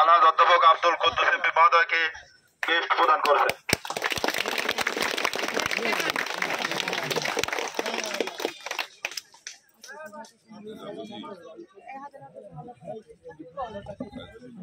আল্লাহ অধ্যাপক আব্দুল কুদ্দুস এমপি মহোদয়কে গিফট প্রদান করবেন।